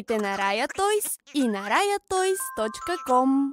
новините на Рая Тойс и на rayatoys.com